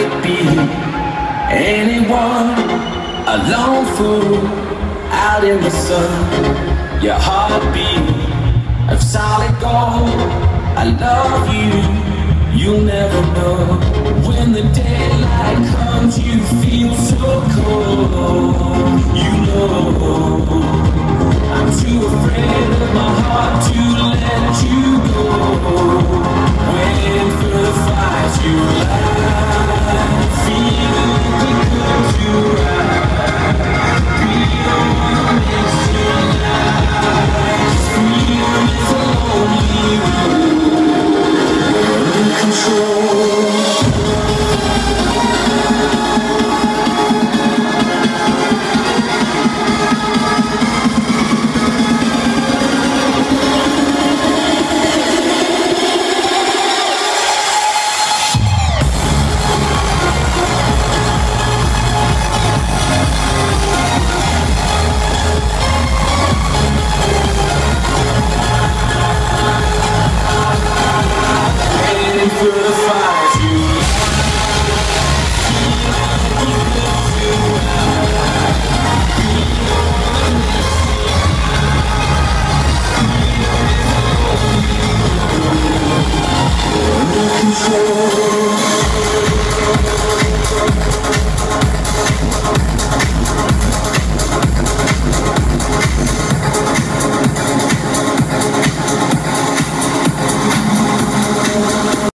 might be anyone, a lone fool out in the sun. Your heartbeat of solid gold. I love you, you'll never know. When the daylight comes, you feel so cold. You know, I'm too afraid of my heart to